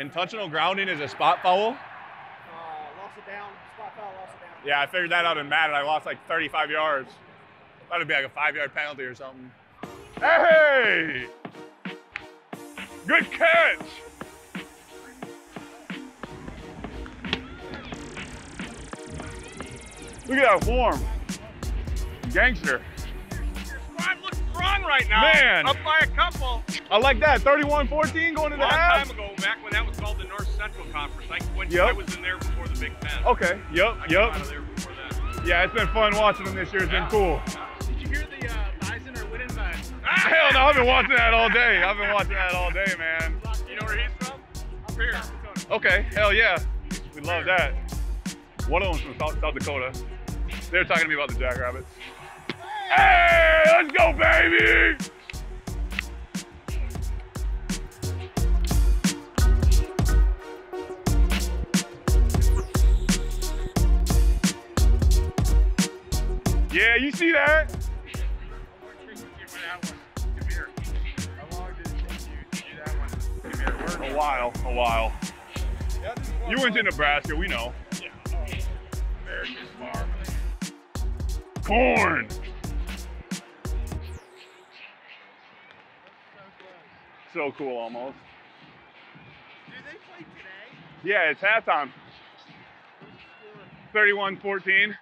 Intentional grounding is a spot foul. Uh, lost it down. Spot foul, lost it down. Yeah, I figured that out in Madden. I lost like 35 yards. That'd be like a five yard penalty or something. Hey! Good catch! Look at that form. Gangster. Squad looks strong right now. Man. Up by a couple. I like that. 31 14 going to the Long half. time ago, back when that was called the North Central Conference. I, when Yep. I was in there before the Big Ten. Okay, yep, I yep. out of there before that. Yeah, it's been fun watching them this year. It's been cool. Did you hear the uh, Bison are winning by? Hell no, I've been watching that all day. I've been watching that all day, man. You know where he's from? Up here. Okay, hell yeah. We love that. One of them's from South, South Dakota. They were talking to me about the Jackrabbits. Hey, let's go, baby! You see that? A while, a while. You went to Nebraska, we know. Corn. So cool, almost. Do they play today? Yeah, it's halftime. 31-14.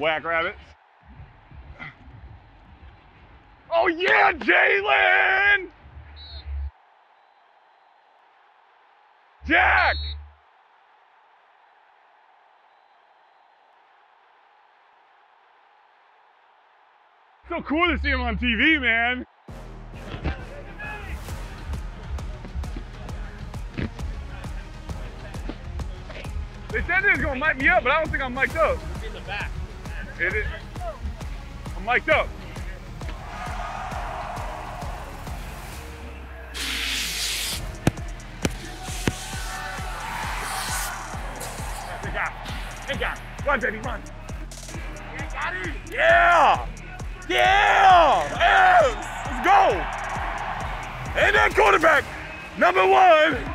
Jackrabbits. Oh yeah, Jalen! Jack! So cool to see him on TV, man. They said they was gonna mic me up, but I don't think I'm mic'd up. In the back. It is. I'm mic'd up. Hey, guy. Hey, guy. Run, baby, run. Yeah! Yeah! Yes! Let's go! And that quarterback, number one.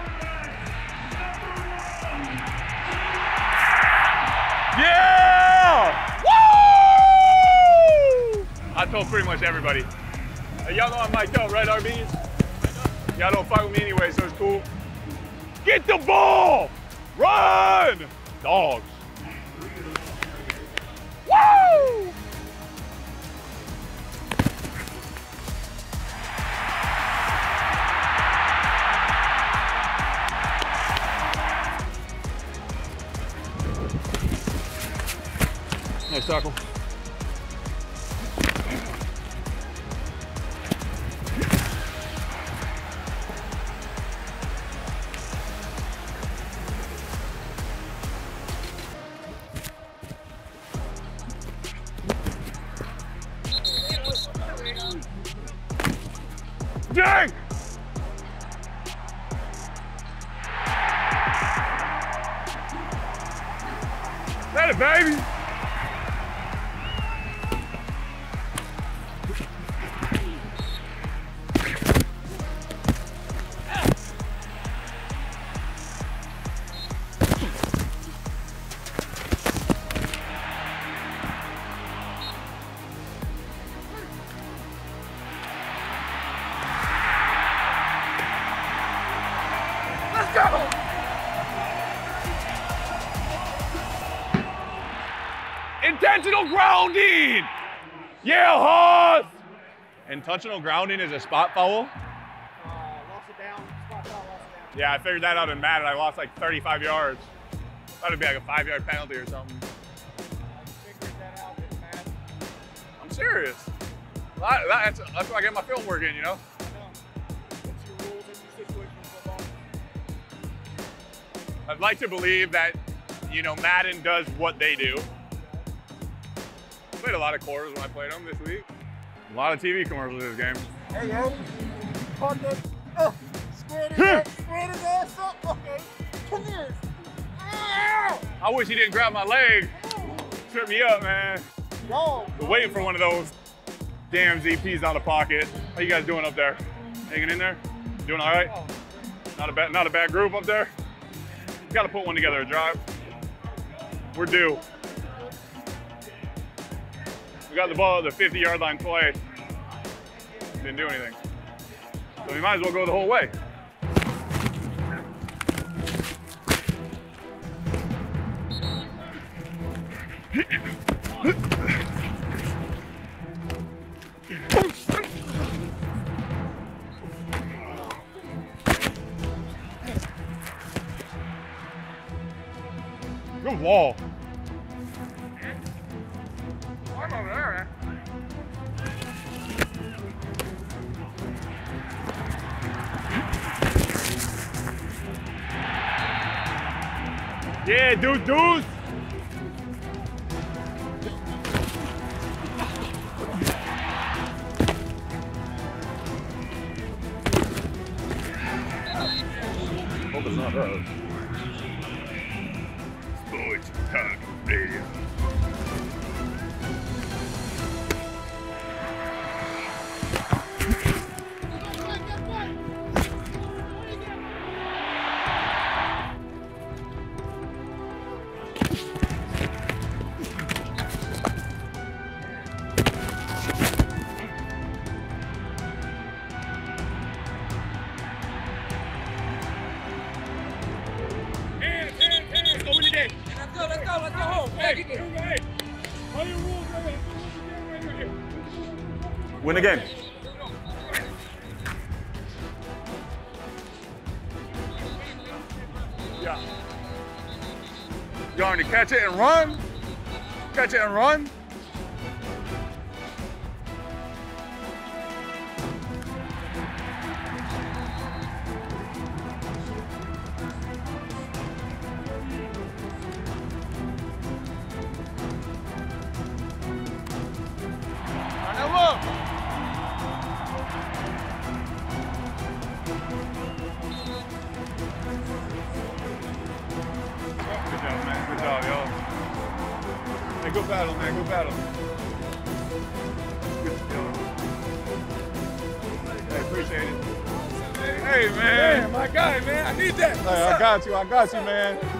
Told pretty much everybody. Y'all know I'm mic'd up, right, RBs? Y'all don't fuck with me anyway, so it's cool. Get the ball! Run! Dogs. Woo! Nice tackle. That a baby? Intentional grounding! Yeah, Hoss! Intentional grounding is a spot foul. Uh, lost it down. Spot foul, lost it down. Yeah, I figured that out in Madden. I lost like 35 yards. That'd be like a five yard penalty or something. I figured that out in Madden. I'm serious. That- That's, that's why I get my film work in, you know? What's your rules in your situation? I'd like to believe that, you know, Madden does what they do. Played a lot of quarters when I played them this week. A lot of TV commercials in this game. Hey, yo. Oh, squared his, ass, squared his ass up. Okay. Come here. Ow! I wish he didn't grab my leg. Trip me up, man. Yo. Been waiting for one of those damn ZPs out of pocket. How you guys doing up there? Hanging in there? Doing all right? Oh, Not a bad, not a bad group up there. Got to put one together, a drive. We're due. We got the ball at the 50 yard line play. Didn't do anything. So we might as well go the whole way. Good wall. Yeah, dude. Hope it's not us. Sports Talk Radio. Go, let's go, home. Hey, hey, hey. All your. Rules right here. Win the game. Yeah. Yarn to catch it and run. Catch it and run. Good battle, man. Go battle. Job. Appreciate it. Hey, man. my guy, man. I need that. Hey, I got you. I got you, man.